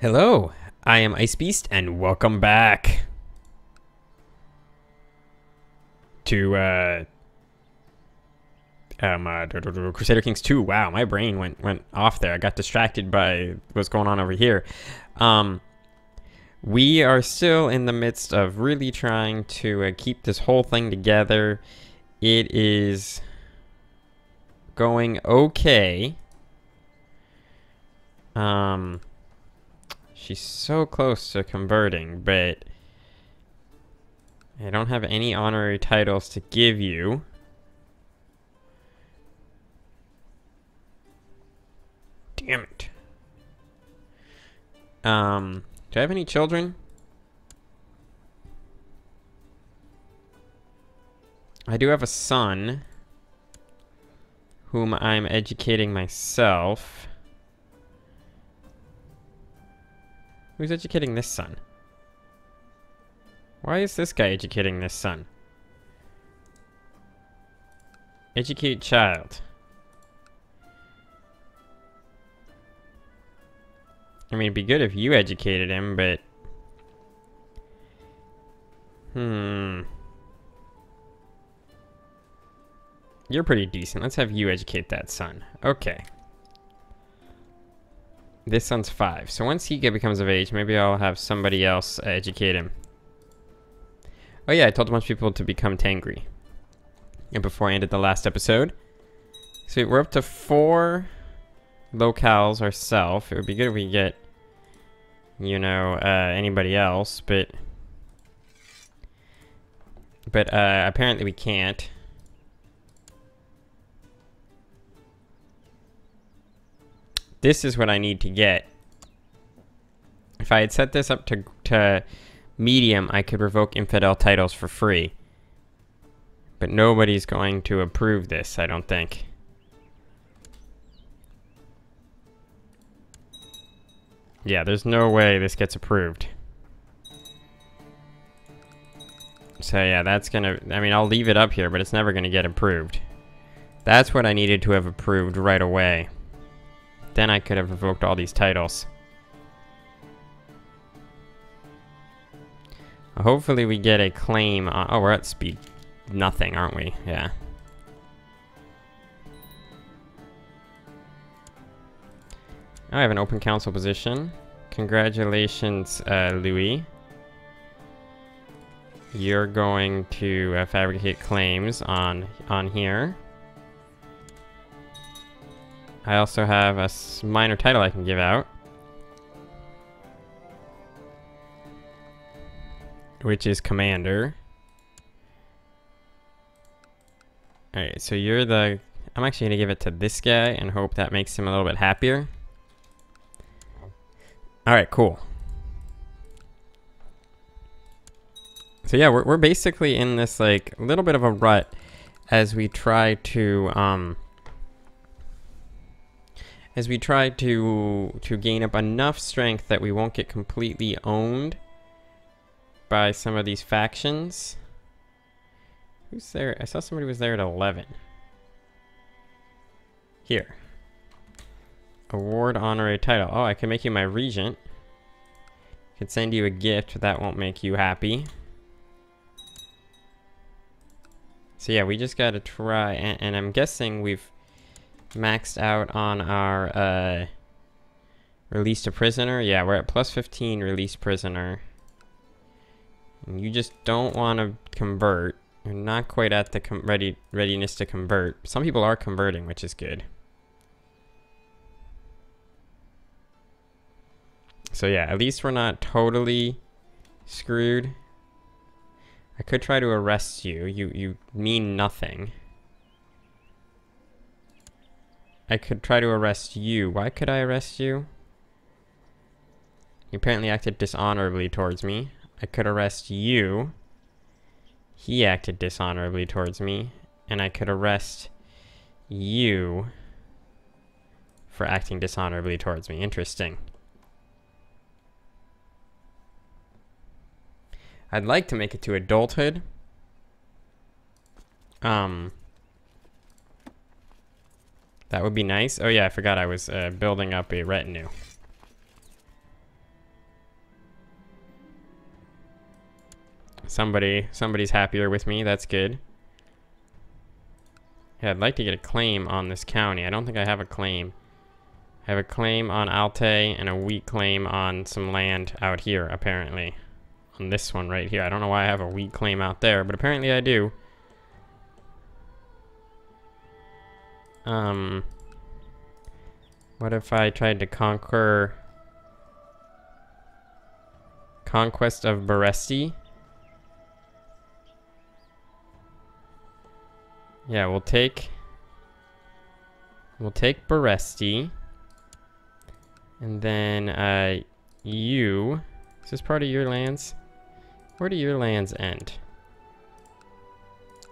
Hello, I am Ice Beast, and welcome back to uh, um, uh, Crusader Kings 2. Wow, my brain went went off there. I got distracted by what's going on over here. Um, we are still in the midst of really trying to uh, keep this whole thing together. It is going okay. Um, she's so close to converting, but I don't have any honorary titles to give you. Damn it. Um, do I have any children? I do have a son whom I'm educating myself. Who's educating this son? Why is this guy educating this son? Educate child. I mean, it'd be good if you educated him, but... Hmm... You're pretty decent. Let's have you educate that son. Okay. This son's five. So once he becomes of age, maybe I'll have somebody else educate him. Oh yeah, I told a bunch of people to become Tengri. And before I ended the last episode. So we're up to four locales ourselves. It would be good if we get, you know, uh, anybody else, but... But uh, apparently we can't. This is what I need to get. If I had set this up to, to medium, I could revoke infidel titles for free. But nobody's going to approve this, I don't think. Yeah, there's no way this gets approved. So yeah, that's gonna, I mean, I'll leave it up here, but it's never gonna get approved. That's what I needed to have approved right away. Then I could have revoked all these titles. Hopefully we get a claim on, oh, we're at speed nothing, aren't we? Yeah. I have an open council position. Congratulations, uh, Louis. You're going to uh, fabricate claims on on here. I also have a minor title I can give out. Which is Commander. Alright, so you're the... I'm actually going to give it to this guy and hope that makes him a little bit happier. Alright, cool. So yeah, we're, we're basically in this, like, little bit of a rut as we try to, um as we try to to gain up enough strength that we won't get completely owned by some of these factions. Who's there? I saw somebody was there at 11. Here. Award honorary title. Oh, I can make you my regent. Could send you a gift, that won't make you happy. So yeah, we just gotta try, and, and I'm guessing we've maxed out on our uh, released a prisoner. Yeah, we're at plus 15 released prisoner. And you just don't want to convert. You're not quite at the ready readiness to convert. Some people are converting, which is good. So yeah, at least we're not totally screwed. I could try to arrest you. You you mean nothing. I could try to arrest you. Why could I arrest you? You apparently acted dishonorably towards me. I could arrest you. He acted dishonorably towards me. And I could arrest you for acting dishonorably towards me. Interesting. I'd like to make it to adulthood. Um, that would be nice. Oh yeah, I forgot I was uh, building up a retinue. Somebody, somebody's happier with me. That's good. Yeah, I'd like to get a claim on this county. I don't think I have a claim. I have a claim on Alte and a weak claim on some land out here, apparently. On this one right here. I don't know why I have a weak claim out there, but apparently I do. Um, what if I tried to conquer conquest of Beresti? Yeah, we'll take we'll take Beresti. And then uh you is this part of your lands? Where do your lands end?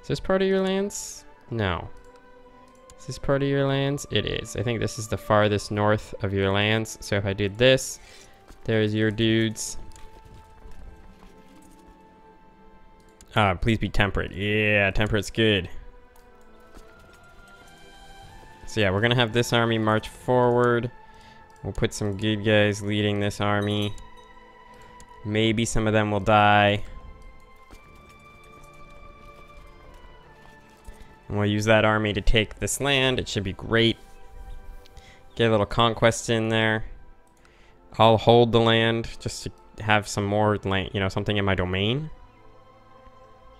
Is this part of your lands? No. Is this part of your lands? It is. I think this is the farthest north of your lands. So if I did this, there's your dudes. Ah, please be temperate. Yeah, temperate's good. So yeah, we're gonna have this army march forward. We'll put some good guys leading this army. Maybe some of them will die. And we'll use that army to take this land. It should be great. Get a little conquest in there. I'll hold the land just to have some more land, you know, something in my domain.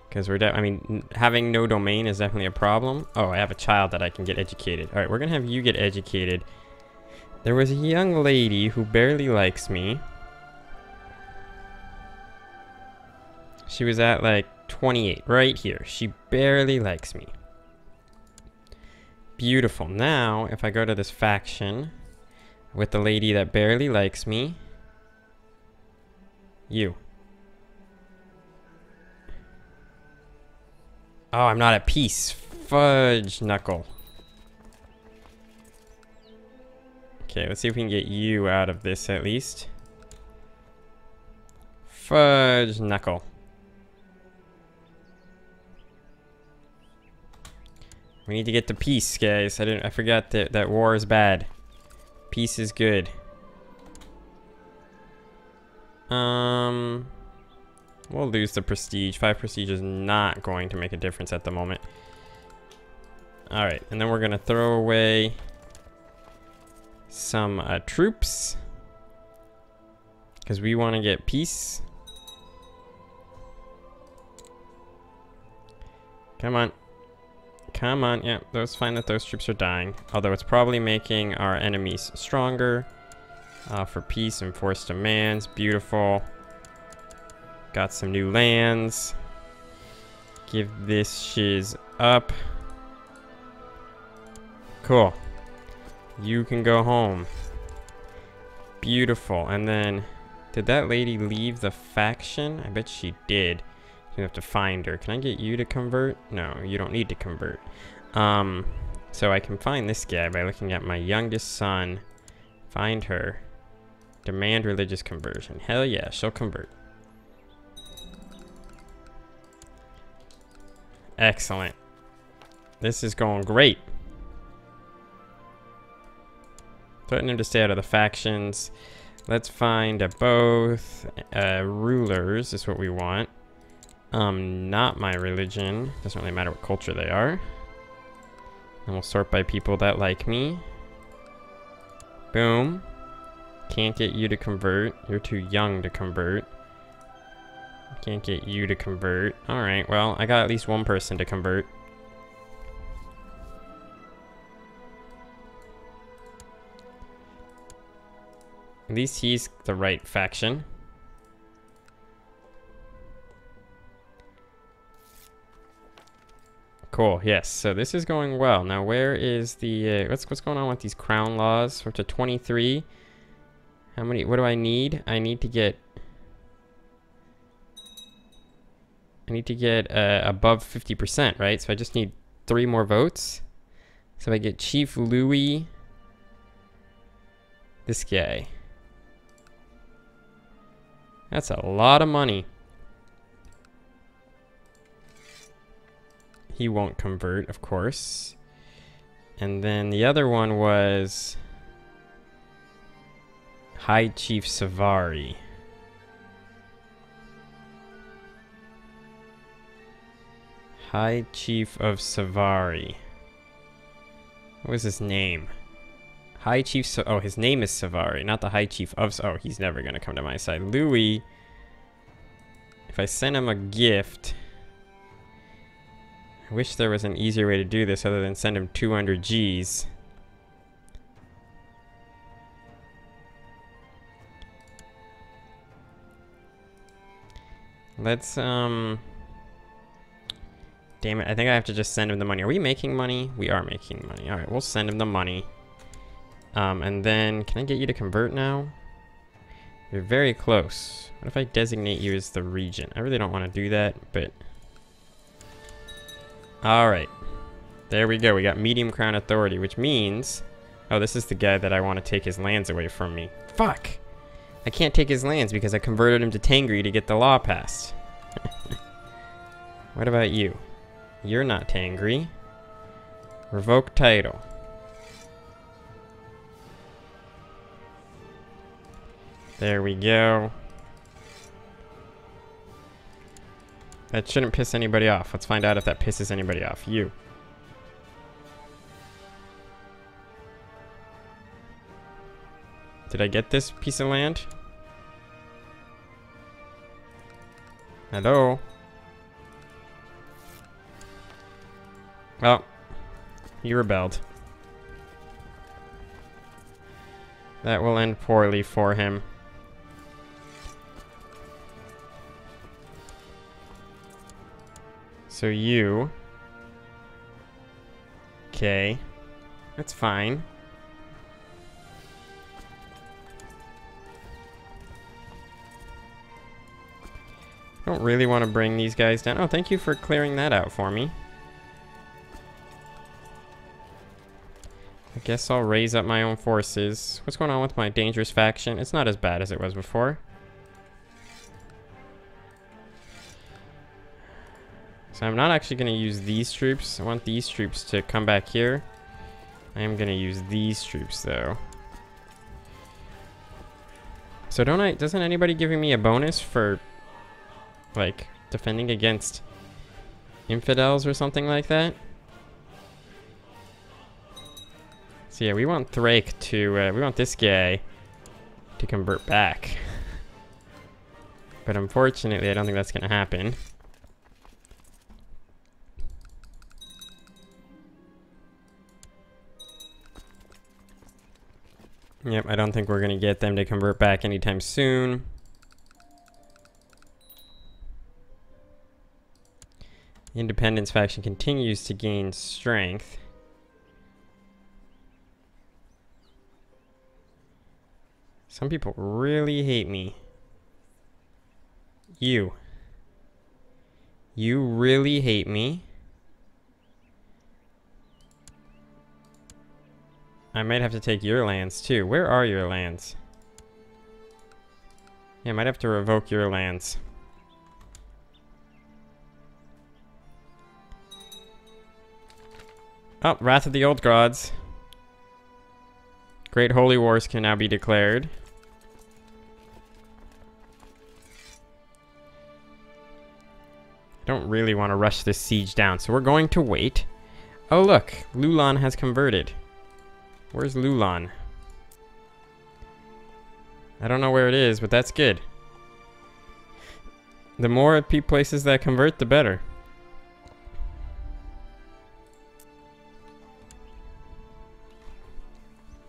Because we're, I mean, having no domain is definitely a problem. Oh, I have a child that I can get educated. All right, we're going to have you get educated. There was a young lady who barely likes me. She was at like 28, right here. She barely likes me. Beautiful. Now, if I go to this faction with the lady that barely likes me, you. Oh, I'm not at peace. Fudge knuckle. Okay, let's see if we can get you out of this at least. Fudge knuckle. We need to get to peace, guys. I didn't. I forgot that that war is bad. Peace is good. Um, we'll lose the prestige. Five prestige is not going to make a difference at the moment. All right, and then we're gonna throw away some uh, troops because we want to get peace. Come on. Come on, yeah, those find that those troops are dying. Although it's probably making our enemies stronger. Uh, for peace and forced demands, beautiful. Got some new lands. Give this shiz up. Cool. You can go home. Beautiful. And then, did that lady leave the faction? I bet she did. You have to find her. Can I get you to convert? No, you don't need to convert. Um, so I can find this guy by looking at my youngest son. Find her. Demand religious conversion. Hell yeah, she'll convert. Excellent. This is going great. Threaten him to stay out of the factions. Let's find both uh, rulers is what we want. Um, not my religion. Doesn't really matter what culture they are. And we'll sort by people that like me. Boom. Can't get you to convert. You're too young to convert. Can't get you to convert. Alright, well, I got at least one person to convert. At least he's the right faction. Cool. Yes. So this is going well. Now, where is the uh, what's what's going on with these crown laws? We're to 23. How many? What do I need? I need to get. I need to get uh, above 50%, right? So I just need three more votes. So I get Chief Louis. This guy. That's a lot of money. He won't convert, of course. And then the other one was High Chief Savari. High Chief of Savari. What was his name? High Chief. Sa- oh, his name is Savari, not the High Chief of. oh, he's never gonna come to my side. Louis. If I send him a gift. I wish there was an easier way to do this other than send him 200 G's. Let's, um... Damn it, I think I have to just send him the money. Are we making money? We are making money. Alright, we'll send him the money. Um, and then, can I get you to convert now? You're very close. What if I designate you as the regent? I really don't want to do that, but... Alright. There we go. We got medium crown authority, which means... Oh, this is the guy that I want to take his lands away from me. Fuck! I can't take his lands because I converted him to Tengri to get the law passed. what about you? You're not Tengri. Revoke title. There we go. That shouldn't piss anybody off. Let's find out if that pisses anybody off. You. Did I get this piece of land? Hello? Well, he rebelled. That will end poorly for him. So you... Okay. That's fine. I don't really want to bring these guys down. Oh, thank you for clearing that out for me. I guess I'll raise up my own forces. What's going on with my dangerous faction? It's not as bad as it was before. So I'm not actually going to use these troops. I want these troops to come back here. I am going to use these troops, though. So don't I... Doesn't anybody giving me a bonus for like defending against infidels or something like that. So yeah, we want Thrake to, uh, we want this guy to convert back. but unfortunately, I don't think that's going to happen. Yep, I don't think we're going to get them to convert back anytime soon. Independence faction continues to gain strength. Some people really hate me. You. You really hate me. I might have to take your lands too. Where are your lands? Yeah, I might have to revoke your lands. Oh, Wrath of the Old Gods. Great Holy Wars can now be declared. I don't really want to rush this siege down, so we're going to wait. Oh look, Lulan has converted. Where's Lulan? I don't know where it is, but that's good. The more places that convert, the better.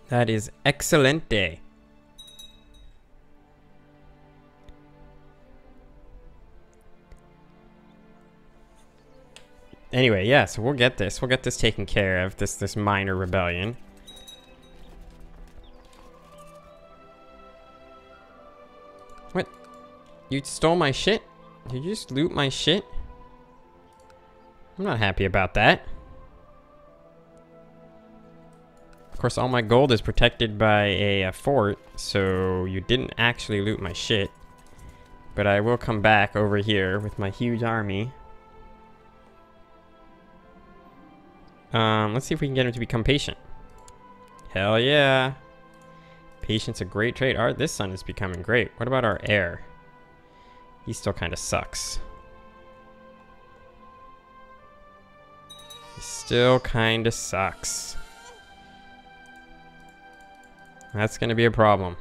That is excelente. Anyway, yeah, so we'll get this. We'll get this taken care of, this this minor rebellion. You stole my shit? Did you just loot my shit? I'm not happy about that. Of course, all my gold is protected by a, a fort, so you didn't actually loot my shit. But I will come back over here with my huge army. Um, let's see if we can get him to become patient. Hell yeah. Patience a great trait. Our this son is becoming great. What about our heir? He still kind of sucks. He Still kind of sucks. That's going to be a problem.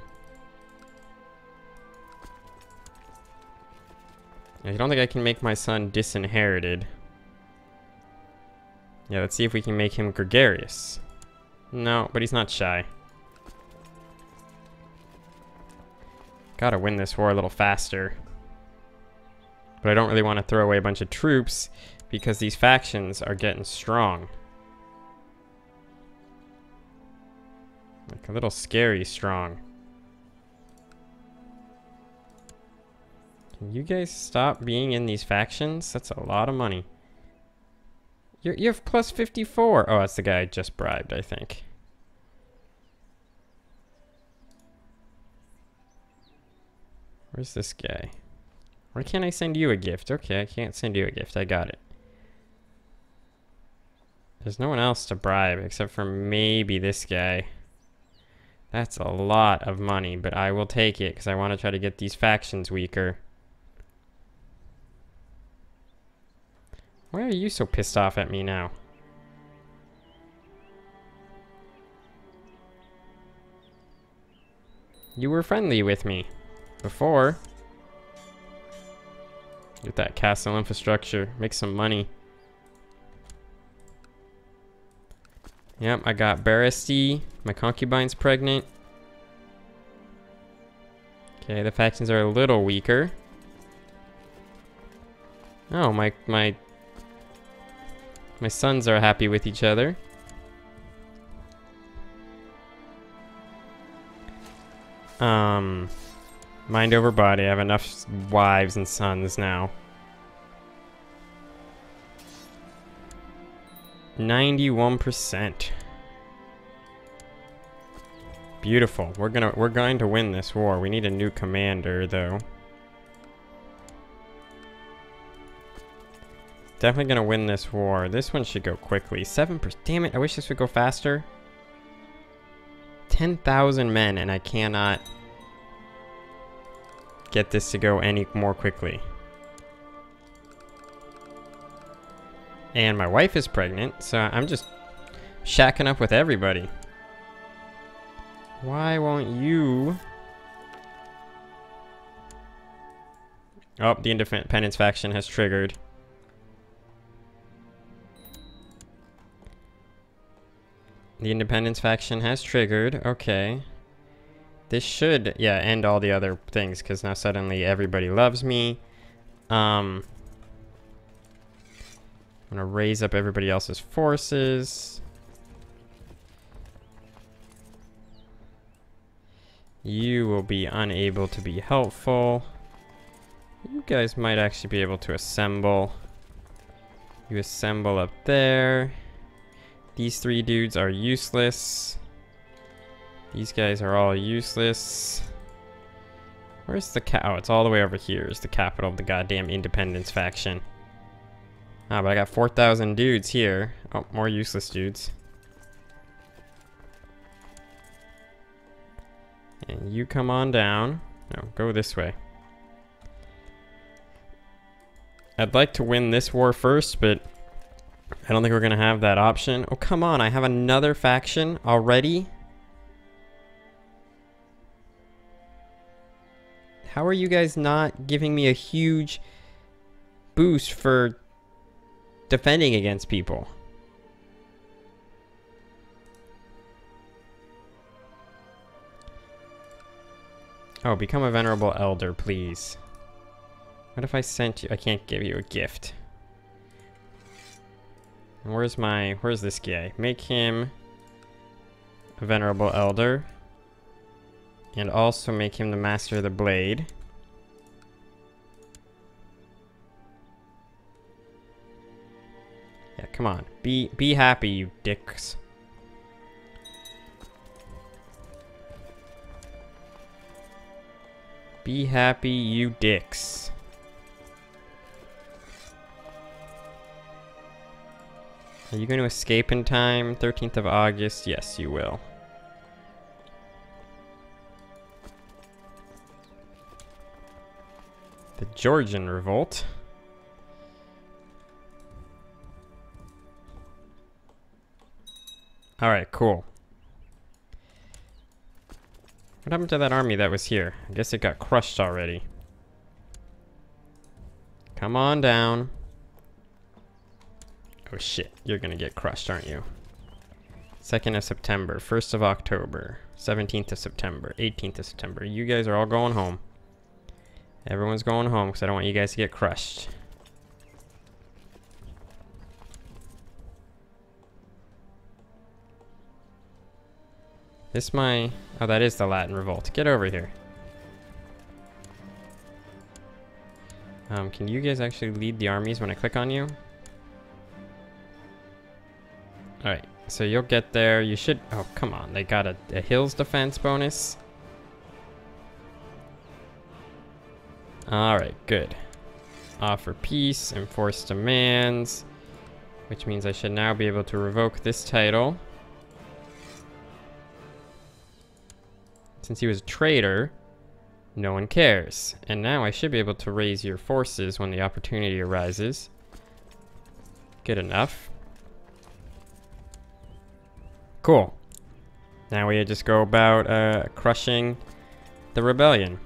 I don't think I can make my son disinherited. Yeah, let's see if we can make him gregarious. No, but he's not shy. Gotta win this war a little faster. But I don't really want to throw away a bunch of troops because these factions are getting strong. Like a little scary strong. Can you guys stop being in these factions? That's a lot of money. You're, you have plus 54. Oh, that's the guy I just bribed, I think. Where's this guy? Why can't I send you a gift? Okay, I can't send you a gift. I got it. There's no one else to bribe except for maybe this guy. That's a lot of money, but I will take it because I want to try to get these factions weaker. Why are you so pissed off at me now? You were friendly with me before. Get that castle infrastructure, make some money. Yep, I got Beresti. My concubine's pregnant. Okay, the factions are a little weaker. Oh, my my my sons are happy with each other. Um Mind over body. I have enough wives and sons now. 91%. Beautiful. We're gonna we're going to win this war. We need a new commander though. Definitely gonna win this war. This one should go quickly. 7%. Damn it, I wish this would go faster. 10,000 men and I cannot get this to go any more quickly. And my wife is pregnant, so I'm just shacking up with everybody. Why won't you... Oh, the Independence faction has triggered. The Independence faction has triggered. Okay. This should, yeah, end all the other things, because now suddenly everybody loves me. Um, I'm going to raise up everybody else's forces. You will be unable to be helpful. You guys might actually be able to assemble. You assemble up there. These three dudes are useless. These guys are all useless. Where's the cap? Oh, it's all the way over here. Is the capital of the goddamn Independence faction. Ah, but I got 4,000 dudes here. Oh, more useless dudes. And you come on down. No, go this way. I'd like to win this war first, but I don't think we're going to have that option. Oh, come on. I have another faction already? How are you guys not giving me a huge boost for defending against people? Oh, become a venerable elder, please. What if I sent you? I can't give you a gift. Where's my... Where's this guy? Make him a venerable elder. And also make him the master of the blade. Yeah, come on. Be be happy, you dicks. Be happy, you dicks. Are you going to escape in time? 13th of August? Yes, you will. Georgian Revolt. Alright, cool. What happened to that army that was here? I guess it got crushed already. Come on down. Oh shit, you're gonna get crushed, aren't you? 2nd of September, 1st of October, 17th of September, 18th of September. You guys are all going home. Everyone's going home because I don't want you guys to get crushed. This my... Oh, that is the Latin Revolt. Get over here. Um, can you guys actually lead the armies when I click on you? Alright, so you'll get there. You should... Oh, come on. They got a, a hills defense bonus. Alright, good. Offer peace, enforce demands, which means I should now be able to revoke this title. Since he was a traitor, no one cares. And now I should be able to raise your forces when the opportunity arises. Good enough. Cool. Now we just go about uh, crushing the rebellion.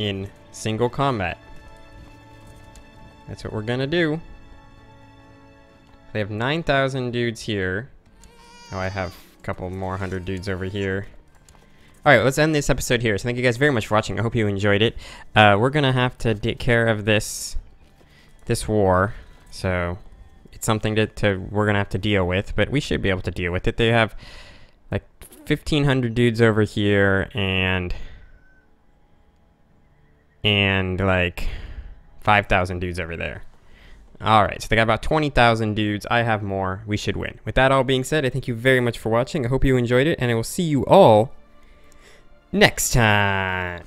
In single combat. That's what we're gonna do. They have 9,000 dudes here. Oh, I have a couple more hundred dudes over here. Alright, let's end this episode here. So thank you guys very much for watching. I hope you enjoyed it. Uh, we're to have to take care of this this war. So it's something to, to we're to have to deal with. But we should be able to deal with it. They have like 1,500 dudes over here and and like 5,000 dudes over there. All right, so they got about 20,000 dudes. I have more. We should win. With that all being said, I thank you very much for watching. I hope you enjoyed it, and I will see you all next time.